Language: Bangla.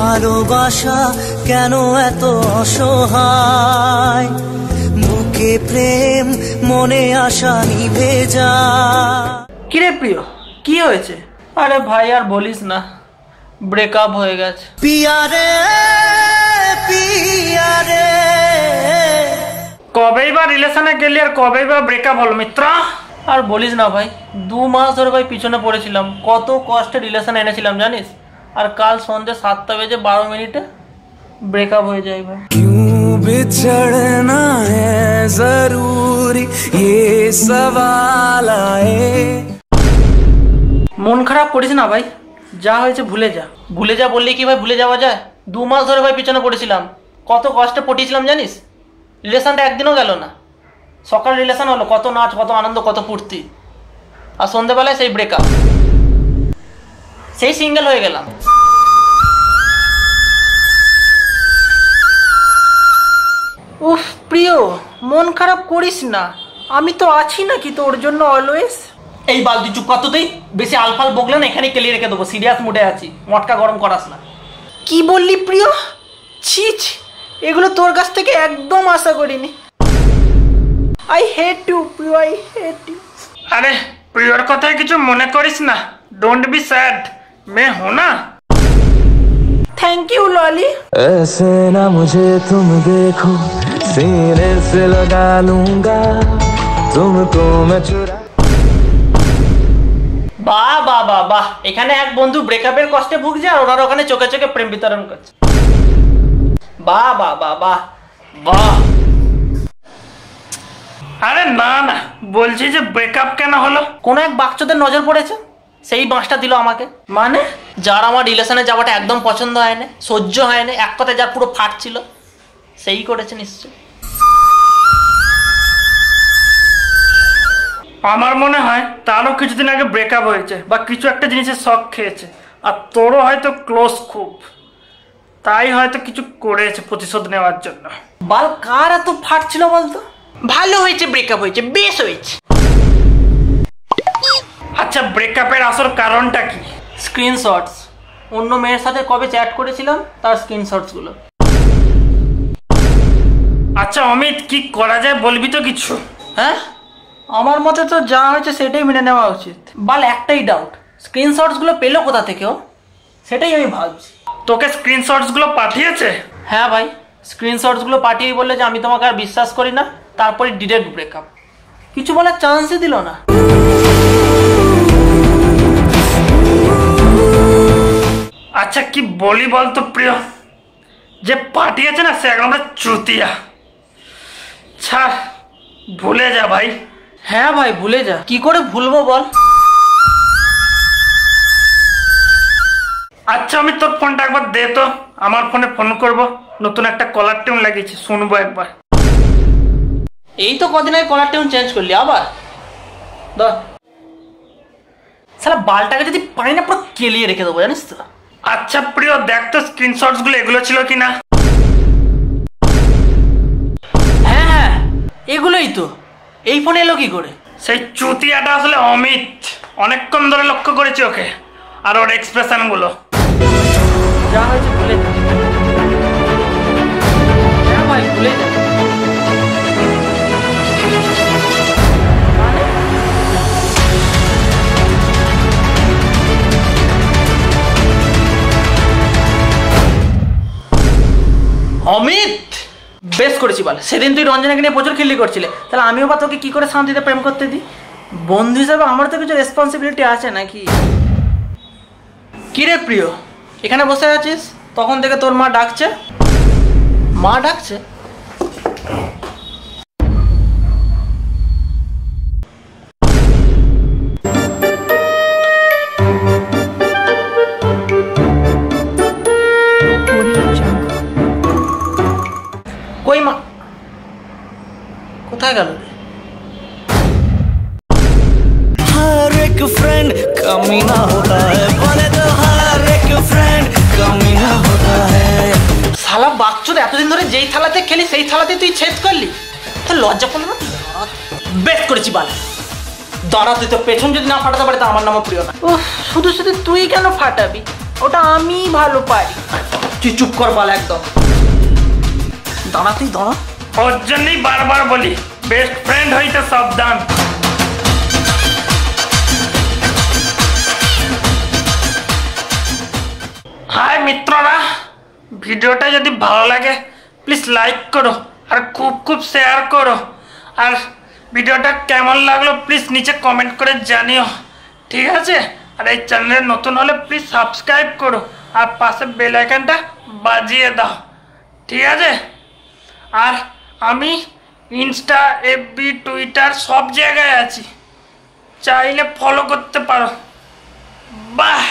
ভালোবাসা কেন এত অসহায়? বুকে প্রেম মনে আশা নিভে যায়। কিরে প্রিয় কি হয়েছে? আরে ভাই আর বলিস না ব্রেকআপ হয়ে গেছে। পিয়ারে পিয়ারে। কবেই বা রিলেশনে গেলি আর কবেই বা ব্রেকআপ হলো মিত্র? আর বলিস না ভাই দু মাস ধরে ভাই পিছনে পড়েছিলাম কত কষ্টে রিলেশন এনেছিলাম জানিস? আর কাল সন্ধ্যে সাতটা বেজে বারো মিনিটে ব্রেকআপ হয়ে যায় ভাই। বিছড়না জরুরি সওয়াল মন খারাপ করিস না ভাই যা হয়েছে ভুলে যা। ভুলে যা বললে কি ভাই ভুলে যাওয়া যায়? দু মাস ধরে ভাই পিছনে পড়েছিলাম। কত কষ্টে পটিয়েছিলাম জানিস? রিলেশনটা একদিনও গেল না। সকাল রিলেশন হলো কত নাচ কত আনন্দ কত ফুর্তি। আর সন্ধ্যেবেলায় সেই ব্রেকআপ সেই সিঙ্গেল হয়ে গেলাম। উফ প্রিয় মন খারাপ করিস না আমি তো আছি নাকি তোর জন্য অলওয়েজ এই বালতি চুপ কত তুই বেশি আলফাল বকলে না এখানে কেলিয়ে রেখে দেবো সিরিয়াস মুডে আছি মটকা গরম করাস না কি বললি প্রিয় ছি ছি, এগুলো তোর কাছ থেকে একদম আশা করিনি আই হেট ইউ প্রিয় আই হেট ইউ আরে প্রিয়র কথায় কিছু মনে করিস না ডোন্ট বি স্যাড মে হো না থ্যাংক ইউ ললি ऐसे ना मुझे तुम देखो सीने से लगा लूंगा तुमको मैं चुरा বাহ বাহ বাহ বাহ এখানে এক বন্ধু ব্রেকআপের কষ্টে ভুগছে আর ওনার ওখানে চোখে চোখে প্রেম বিতরণ করছে বাহ বাহ বাহ বাহ বাহ আরে না না বলছি যে ব্রেকআপ কেন হলো কোন এক বাচ্চাদের নজর পড়েছে সেই বাঁশটা দিল আমাকে মানে যার আমার রিলেশনে যাওয়াটা একদম পছন্দ হয় না সহ্য হয় না এক কথায় যার পুরো ফাটছিল সেই করেছে নিশ্চয় আমার মনে হয় তারও কিছুদিন আগে ব্রেকআপ হয়েছে বা কিছু একটা জিনিসের শখ খেয়েছে। আর তোরও হয়তো ক্লোজ খুব। তাই হয়তো কিছু করেছে প্রতিশোধ নেওয়ার জন্য। বাল কার এত ফাটছিল বলতো? ভালো হয়েছে ব্রেকআপ হয়েছে বেশ হয়েছে। আচ্ছা ব্রেকআপের আসল কারণটা কি? স্ক্রিনশটস অন্য মেয়ের সাথে কবে চ্যাট করেছিলাম? তার স্ক্রিনশটসগুলো। আচ্ছা অমিত কি করা যায় বলবি তো কিছু? হ্যাঁ? আমার মতে তো যা হয়েছে সেটাই মেনে নেওয়া উচিত। বাল একটাই ডাউট স্ক্রিনশটসগুলো পেল কোথা থেকে ও? সেটাই আমি ভাবছি। তোকে স্ক্রিনশটসগুলো পাঠিয়েছে? হ্যাঁ ভাই স্ক্রিনশটসগুলো পাঠিয়ে বললে যে আমি তোমাকে আর বিশ্বাস করি না তারপরে ডিরেক্ট ব্রেকআপ কিছু বলার চান্সই দিল না। আচ্ছা কি বলি বলতো প্রিয়? যে পাঠিয়েছে না সে এক নম্বর চুতিয়া। ছাড় ভুলে যা ভাই। হ্যাঁ ভাই ভুলে যা। কি করে ভুলবো বল? আচ্ছা আমি তোর ফোনটা একবার দে তো। আমার ফোনে ফোন করব। নতুন একটা কলার টিউন লাগিয়েছি শুনব একবার। এই তো কদিন আগে কলার টিউন চেঞ্জ করলি আবার? ধর সালা বালটাকে যদি পাই না পুরো কেলিয়ে রেখে দেবো জানিস তো? আচ্ছা প্রিয় দেখ তো স্ক্রিনশটসগুলো এগুলো ছিল কিনা? এগুলোই তো। এই ফোনে এলো কি করে? সেই চুতিয়াটা আসলে অমিত। অনেকক্ষণ ধরে লক্ষ্য করেছি ওকে। আর ওর এক্সপ্রেশনগুলো। যা হয়েছে ভুলে যা হ্যাঁ ভাই ভুলে বেশ করেছি বল। সেদিন তুই রঞ্জনাকে নিয়ে প্রচুর খিল্লি করছিলে। তাহলে আমিও বা তোকে কী করে শান্তিতে প্রেম করতে দিই? বন্ধু হিসাবে আমার তো কিছু রেসপন্সিবিলিটি আছে নাকি? কিরে প্রিয়, এখানে বসে আছিস? তখন থেকে তোর মা ডাকছে। মা ডাকছে? কোথায় গেল রে? हर एक फ्रेंड कमीना होता है बोले तो हर एक फ्रेंड कमीना होता है শালা বাচ্চুর এতদিন ধরে যেই থালাতে খেলি সেই থালাতে তুই ছেদ করলি তো লজ্জা করলো না বেশ করেছি বাল দাঁড়া তুই তো পেছন যদি না ফাটাতে পারে তা আমার নামও প্রিয় না উফ, শুধু শুধু তুই কেন ফাটাবি ওটা আমি ভালো পারি তুই চুপ কর বাল একদম দাঁড়া তুই দাঁড়া ওর জন্যই বারবার বলি বেস্ট ফ্রেন্ড হইতে সাবধান। হাই মিত্ররা, ভিডিওটা যদি ভালো লাগে প্লিজ লাইক করো আর খুব খুব শেয়ার করো। আর ভিডিওটা কেমন লাগল প্লিজ নিচে কমেন্ট করে জানিও। ঠিক আছে? আর এই চ্যানেলে নতুন হলে প্লিজ সাবস্ক্রাইব করো আর পাশে বেল বাজিয়ে দাও। ঠিক আছে? আর আমি ইনস্টা এফবি টুইটার সব জায়গায় আছি। চাইলে ফলো করতে পারো। বাই